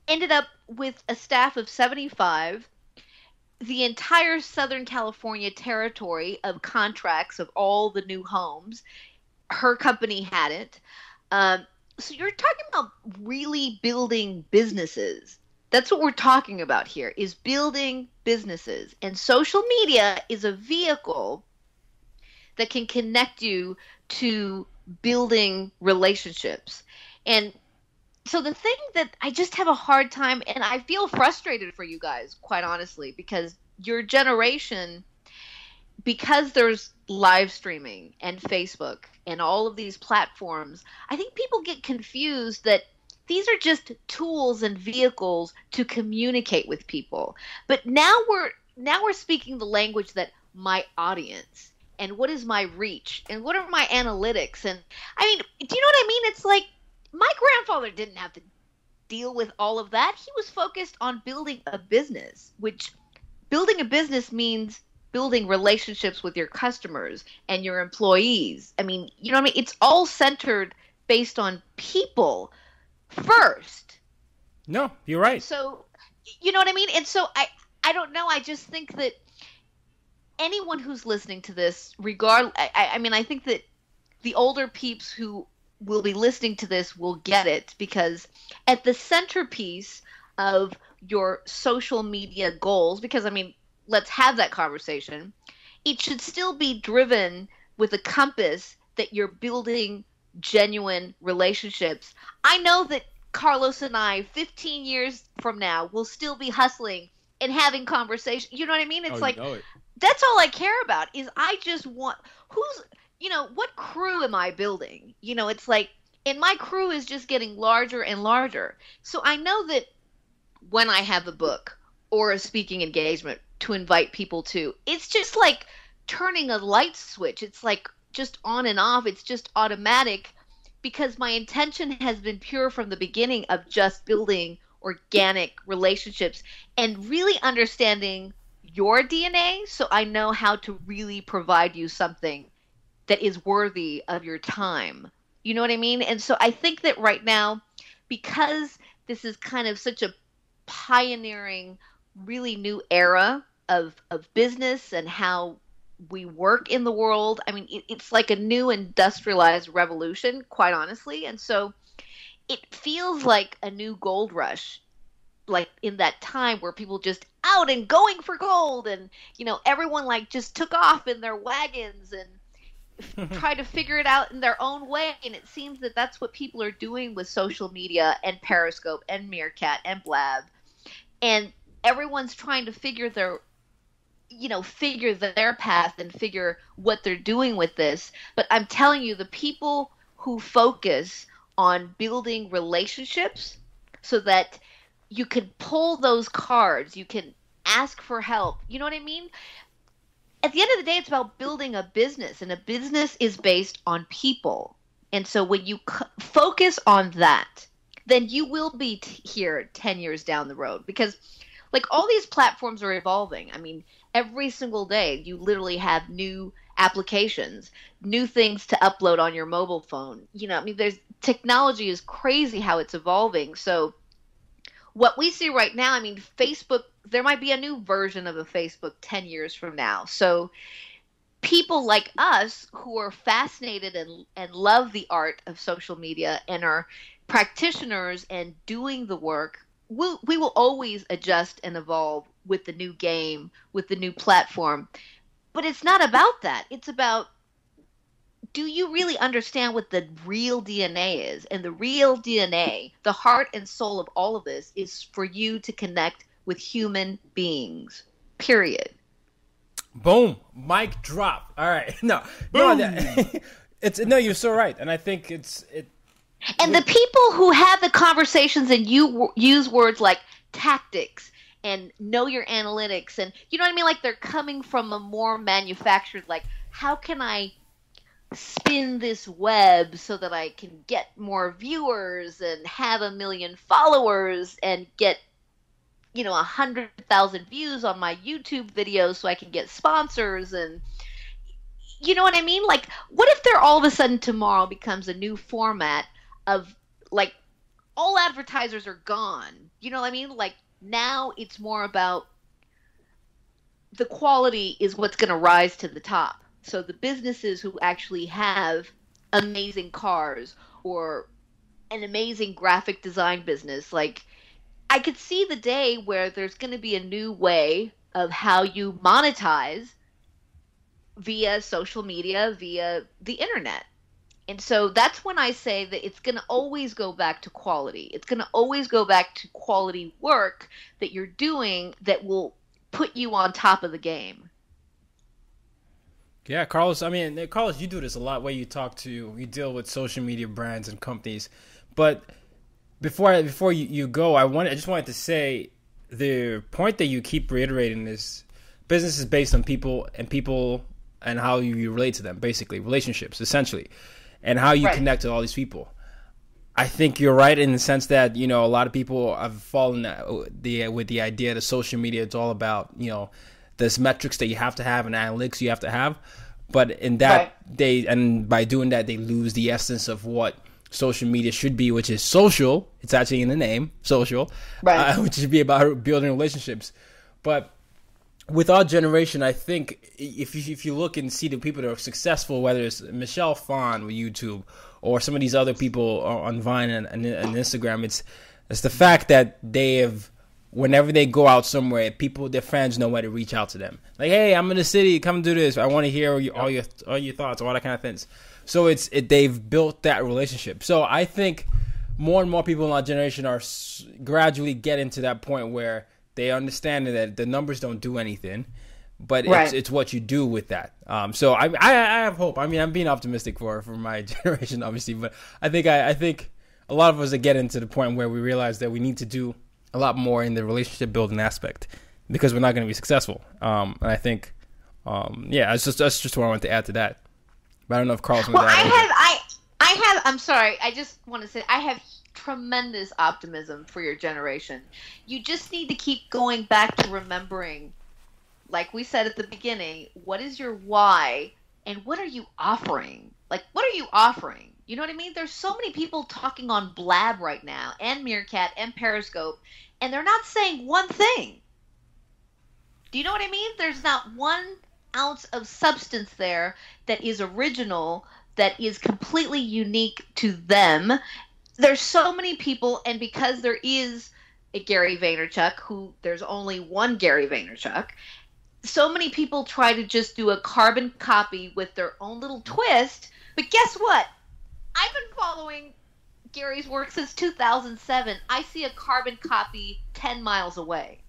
ended up with a staff of 75 the entire Southern California territory of contracts of all the new homes. Her company had it. Um, so you're talking about really building businesses. That's what we're talking about here is building businesses. And social media is a vehicle that can connect you to building relationships. And so the thing that I just have a hard time and I feel frustrated for you guys quite honestly because your generation because there's live streaming and Facebook and all of these platforms I think people get confused that these are just tools and vehicles to communicate with people. But now we're now we're speaking the language that my audience and what is my reach and what are my analytics and I mean, do you know what I mean? It's like my grandfather didn't have to deal with all of that. He was focused on building a business, which building a business means building relationships with your customers and your employees. I mean, you know what I mean? It's all centered based on people first. No, you're right. So, you know what I mean? And so I I don't know, I just think that anyone who's listening to this regard I, I mean, I think that the older peeps who will be listening to this will get it because at the centerpiece of your social media goals because I mean, let's have that conversation. It should still be driven with a compass that you're building genuine relationships. I know that Carlos and I, 15 years from now, will still be hustling and having conversation. You know what I mean? It's Oh, like it. that's all I care about is I just want who's you know what crew am I building? You know, it's like and my crew is just getting larger and larger. So I know that when I have a book or a speaking engagement to invite people to, it's just like turning a light switch. It's like just on and off. It's just automatic because my intention has been pure from the beginning of just building organic relationships and really understanding your DNA so I know how to really provide you something that is worthy of your time. You know what I mean? And so I think that right now, because this is kind of such a pioneering, really new era of, of business and how we work in the world, I mean, it, it's like a new industrialized revolution, quite honestly. And so it feels like a new gold rush like in that time where people just out and going for gold and you know everyone like just took off in their wagons and (laughs) try to figure it out in their own way and it seems that that's what people are doing with social media and periscope and meerkat and blab. And everyone's trying to figure their you know figure their path and figure what they're doing with this. But i'm telling you the people who focus on building relationships so that you can pull those cards you can ask for help. You know what i mean at the end of the day it's about building a business and a business is based on people. And so when you c- focus on that then you will be t- here 10 years down the road because like all these platforms are evolving. I mean every single day you literally have new applications new things to upload on your mobile phone. You know i mean there's technology is crazy how it's evolving. So what we see right now, I mean, Facebook, there might be a new version of a Facebook 10 years from now. So people like us who are fascinated and, and love the art of social media and are practitioners and doing the work, we'll, we will always adjust and evolve with the new game, with the new platform. But it's not about that. It's about do you really understand what the real DNA is? And the real DNA, the heart and soul of all of this, is for you to connect with human beings. Period. Boom, mic drop. All right, (laughs) no, no, that, (laughs) it's no, you're so right, and I think it's it. And the people who have the conversations and you use words like tactics and know your analytics, and you know what I mean, like they're coming from a more manufactured, like how can I spin this web so that I can get more viewers and have a million followers and get you know a hundred thousand views on my YouTube videos so I can get sponsors and you know what I mean? Like what if there all of a sudden tomorrow becomes a new format of like all advertisers are gone. You know what I mean? Like now it's more about the quality is what's going to rise to the top. So the businesses who actually have amazing cars or an amazing graphic design business, like I could see the day where there's going to be a new way of how you monetize via social media, via the internet. And so that's when I say that it's going to always go back to quality. It's going to always go back to quality work that you're doing that will put you on top of the game. Yeah, Carlos. I mean, Carlos, you do this a lot. Where you talk to, you deal with social media brands and companies, but before I, before you, you go, I want I just wanted to say the point that you keep reiterating is business is based on people and people and how you relate to them, basically relationships, essentially, and how you Right. connect to all these people. I think you're right in the sense that you know a lot of people have fallen uh, the with the idea that social media it's all about you know there's metrics that you have to have and analytics you have to have, but in that Right. they and by doing that they lose the essence of what social media should be, which is social. It's actually in the name, social, Right. uh, (laughs) which should be about building relationships. But with our generation, I think if you if you look and see the people that are successful, whether it's Michelle Phan with YouTube or some of these other people on Vine and, and, and Instagram, it's it's the fact that they have whenever they go out somewhere, people their fans know where to reach out to them. Like, hey, I'm in the city, come do this. I want to hear all your, all your all your thoughts, all that kind of things. So it's it, they've built that relationship. So I think more and more people in our generation are s- gradually getting to that point where they understand that the numbers don't do anything, but Right. it's it's what you do with that. Um, so I, I I have hope. I mean, I'm being optimistic for for my (laughs) generation, obviously, but I think I, I think a lot of us are getting to the point where we realize that we need to do a lot more in the relationship building aspect because we're not going to be successful. Um, and I think, um, yeah, that's just that's just what I want to add to that. But I don't know if Carl's Well, going to I have, I, I have. I'm sorry. I just want to say I have tremendous optimism for your generation. You just need to keep going back to remembering, like we said at the beginning, what is your why and what are you offering? Like, what are you offering? You know what I mean? There's so many people talking on Blab right now, and Meerkat, and Periscope, and they're not saying one thing. Do you know what I mean? There's not one ounce of substance there that is original, that is completely unique to them. There's so many people, and because there is a Gary Vaynerchuk, who there's only one Gary Vaynerchuk, so many people try to just do a carbon copy with their own little twist. But guess what? I've been following Gary's work since 2007. I see a carbon copy 10 miles away.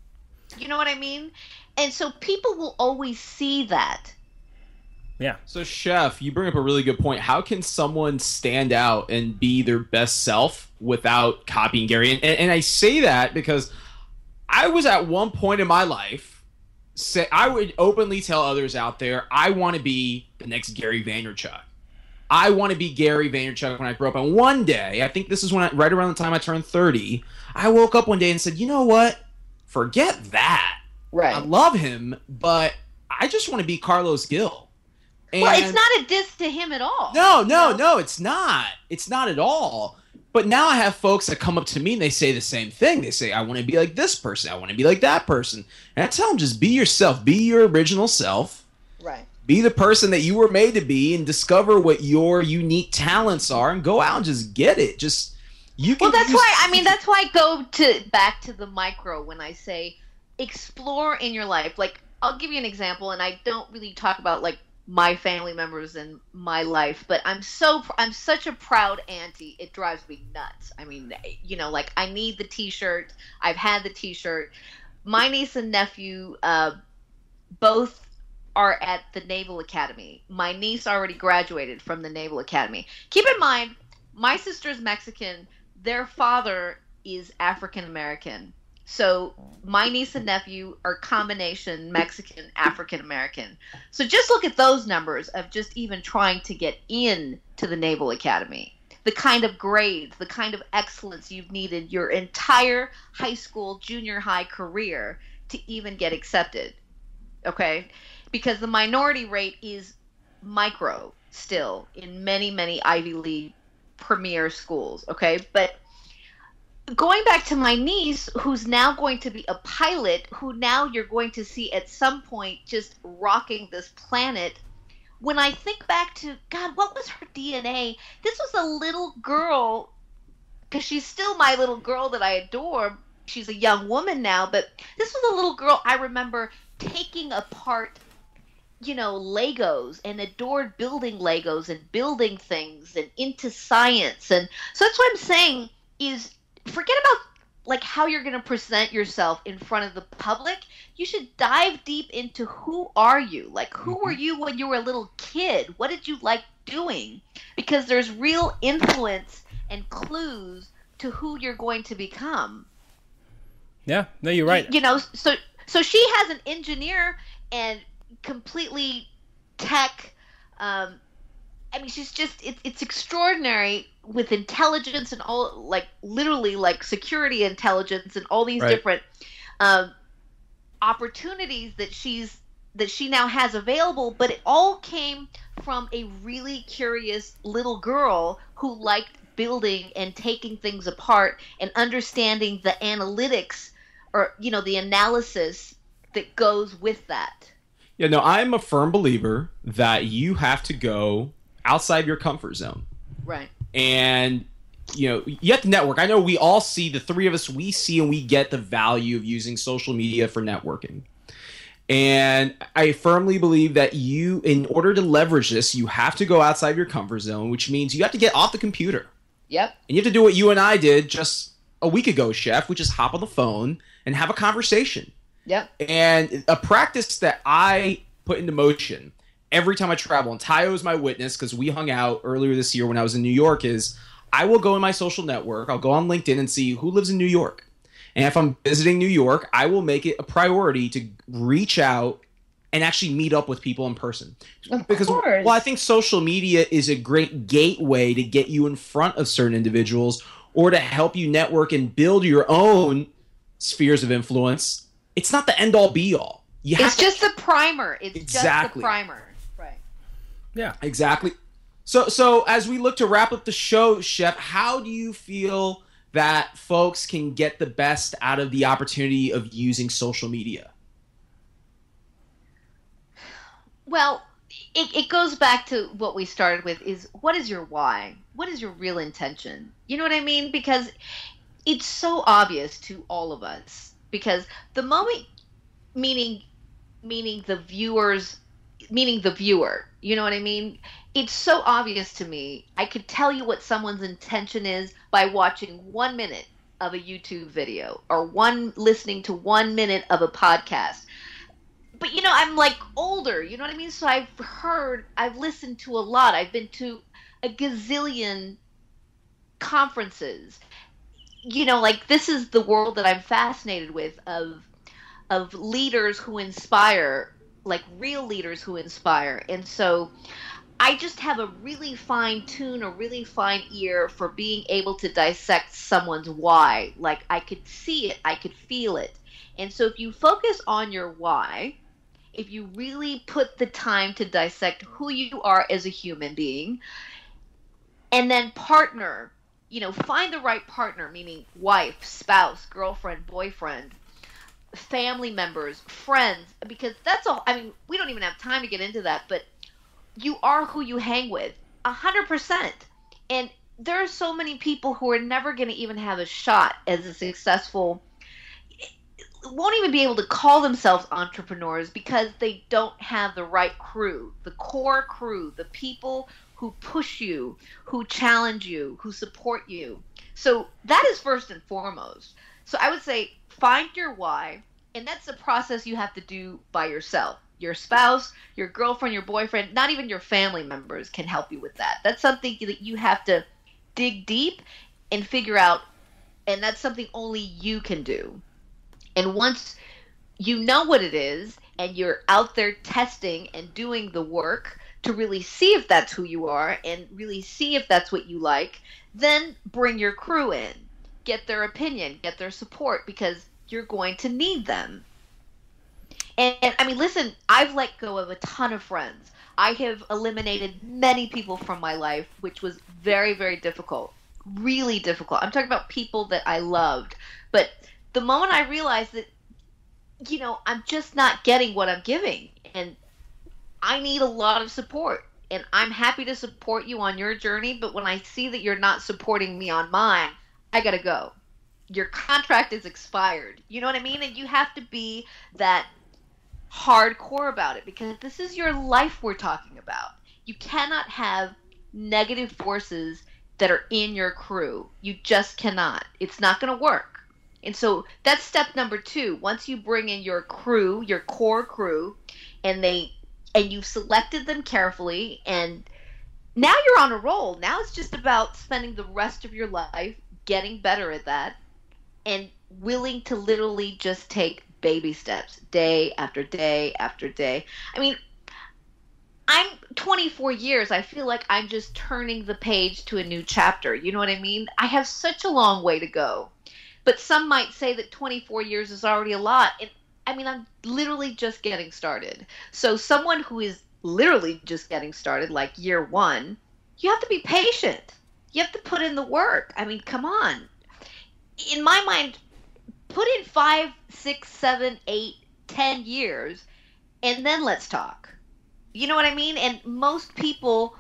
You know what I mean? And so people will always see that. yeah, So, Chef, you bring up a really good point. How can someone stand out and be their best self without copying Gary? And, and, and I say that because I was at one point in my life, say I would openly tell others out there, I want to be the next Gary Vaynerchuk. I want to be Gary Vaynerchuk when I grow up. And one day, I think this is when I, right around the time I turned 30, I woke up one day and said, you know what? Forget that. Right. I love him, but I just want to be Carlos Gil. And Well, it's not a diss to him at all. No, no, You know? no, it's not. It's not at all. But now I have folks that come up to me and they say the same thing. They say, I want to be like this person. I want to be like that person. And I tell them, just be yourself. Be your original self. Be the person that you were made to be and discover what your unique talents are and go out and just get it. Just, you can Well, that's use- why I mean that's why I go to back to the micro when I say explore in your life. Like I'll give you an example, and I don't really talk about like my family members and my life, but I'm so I'm such a proud auntie. It drives me nuts. I mean, you know, like I need the T-shirt. I've had the T-shirt. My niece and nephew, uh, both are at the Naval Academy. My niece already graduated from the Naval Academy. Keep in mind, my sister is Mexican. Their father is African American. So my niece and nephew are combination Mexican African American. So just look at those numbers of just even trying to get in to the Naval Academy. The kind of grades, the kind of excellence you've needed your entire high school, junior high career to even get accepted. Okay? Because the minority rate is micro still in many, many Ivy League premier schools. Okay? But going back to my niece who's now going to be a pilot who now you're going to see at some point just rocking this planet when i think back to god what was her dna this was a little girl because she's still my little girl that i adore she's a young woman now but this was a little girl i remember taking apart you know legos and adored building legos and building things and into science. And so that's what i'm saying is forget about like how you're going to present yourself in front of the public. You should dive deep into who are you? Like who mm-hmm. were you when you were a little kid? What did you like doing? Because there's real influence and clues to who you're going to become. Yeah, no, you're right. You know, so so she has an engineer and completely tech. Um, I mean, she's just it's it's extraordinary with intelligence and all like literally like security intelligence and all these Right. different um, opportunities that she's that she now has available. But it all came from a really curious little girl who liked building and taking things apart and understanding the analytics or you know the analysis that goes with that. Yeah, no, I'm a firm believer that you have to go outside your comfort zone. Right. and you know you have to network i know we all see the three of us we see and we get the value of using social media for networking and i firmly believe that you in order to leverage this you have to go outside your comfort zone which means you have to get off the computer Yep. and you have to do what you and i did just a week ago chef which is hop on the phone and have a conversation Yep. and a practice that I put into motion every time I travel, and Tayo is my witness because we hung out earlier this year when I was in New York, is I will go in my social network, I'll go on LinkedIn and see who lives in New York. And if I'm visiting New York, I will make it a priority to reach out and actually meet up with people in person. Of because course. well, I think social media is a great gateway to get you in front of certain individuals or to help you network and build your own spheres of influence. It's not the end all be all. You have It's to- just the primer. It's just Exactly. the primer. Right. Yeah. exactly. So so as we look to wrap up the show, Chef, how do you feel that folks can get the best out of the opportunity of using social media? Well, it, it goes back to what we started with is what is your why? What is your real intention? You know what I mean? Because it's so obvious to all of us. Because the moment meaning meaning the viewers meaning the viewer, you know what I mean? It's so obvious to me. I could tell you what someone's intention is by watching 1 minute of a YouTube video or one listening to 1 minute of a podcast but you know i'm like older you know what i mean so i've heard i've listened to a lot i've been to a gazillion conferences you know like this is the world that i'm fascinated with of of leaders who inspire like real leaders who inspire. And so i just have a really fine tune a really fine ear for being able to dissect someone's why. Like i could see it i could feel it. And so if you focus on your why if you really put the time to dissect who you are as a human being and then partner you know find the right partner meaning wife spouse girlfriend boyfriend family members friends because that's all i mean we don't even have time to get into that but you are who you hang with a hundred percent. And there are so many people who are never going to even have a shot as a successful won't even be able to call themselves entrepreneurs because they don't have the right crew, the core crew, the people who push you, who challenge you, who support you. So that is first and foremost. So I would say find your why, and that's a process you have to do by yourself. Your spouse, your girlfriend, your boyfriend, not even your family members can help you with that. That's something that you have to dig deep and figure out, and that's something only you can do. And once you know what it is and you're out there testing and doing the work to really see if that's who you are and really see if that's what you like, then bring your crew in. Get their opinion, get their support because you're going to need them. And, and I mean, listen, I've let go of a ton of friends. I have eliminated many people from my life, which was very, very difficult. Really difficult. I'm talking about people that I loved. But the moment I realized that, you know, I'm just not getting what I'm giving, and I need a lot of support. And I'm happy to support you on your journey, but when I see that you're not supporting me on mine, I gotta go. Your contract is expired. You know what I mean? And you have to be that hardcore about it because this is your life we're talking about. You cannot have negative forces that are in your crew. You just cannot. It's not going to work. And so that's step number 2. Once you bring in your crew, your core crew, and they and you've selected them carefully and now you're on a roll. Now it's just about spending the rest of your life getting better at that and willing to literally just take baby steps day after day after day. I mean, I'm 24 years. I feel like I'm just turning the page to a new chapter. You know what I mean? I have such a long way to go. But some might say that 24 years is already a lot. And I mean, I'm literally just getting started. So, someone who is literally just getting started, like year one, you have to be patient. You have to put in the work. I mean, come on. In my mind, put in five, six, seven, eight, ten years, and then let's talk. You know what I mean? And most people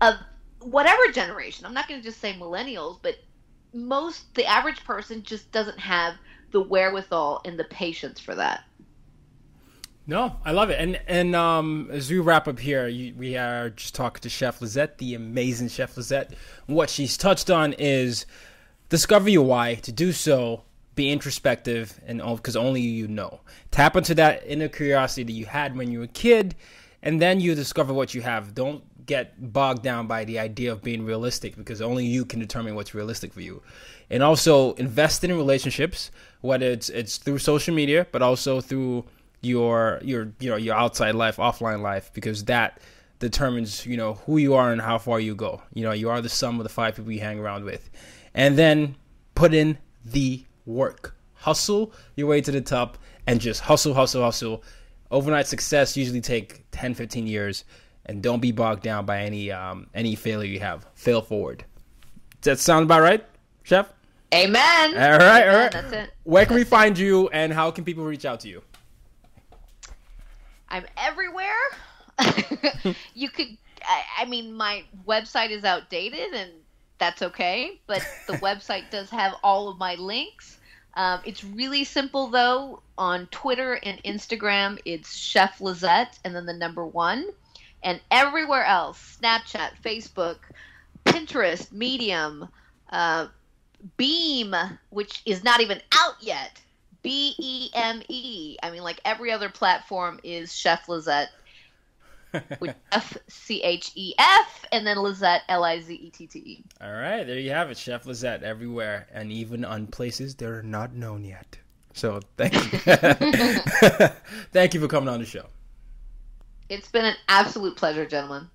of whatever generation, I'm not going to just say millennials, but most, the average person just doesn't have the wherewithal and the patience for that. No, I love it. And and um, as we wrap up here, you, we are just talking to Chef Lizette, the amazing Chef Lizette. What she's touched on is discover your why. To do so, be introspective, and because only you know. Tap into that inner curiosity that you had when you were a kid, and then you discover what you have. Don't get bogged down by the idea of being realistic because only you can determine what's realistic for you. And also invest in relationships, whether it's it's through social media, but also through your your you know your outside life, offline life, because that determines you know who you are and how far you go. You know, you are the sum of the five people you hang around with, and then put in the work. Hustle your way to the top, and just hustle, hustle, hustle. Overnight success usually take 10, 15 years, and don't be bogged down by any um, any failure you have. Fail forward. Does that sound about right, Chef? Amen. All right, Amen. all right. That's it. Where can we find you, and how can people reach out to you? I'm everywhere. (laughs) you could, I, I mean, my website is outdated, and that's okay. But the (laughs) website does have all of my links. Um, it's really simple though. On Twitter and Instagram, it's Chef Lizette, and then the number one. And everywhere else, Snapchat, Facebook, Pinterest, Medium, uh, Beme, which is not even out yet. B E M E. I mean, like every other platform is Chef Lizette (laughs) with F C H E F and then Lizette L I Z E T T E. All right, there you have it, Chef Lizette, everywhere, and even on places that are not known yet. So thank you, (laughs) (laughs) thank you for coming on the show. It's been an absolute pleasure, gentlemen.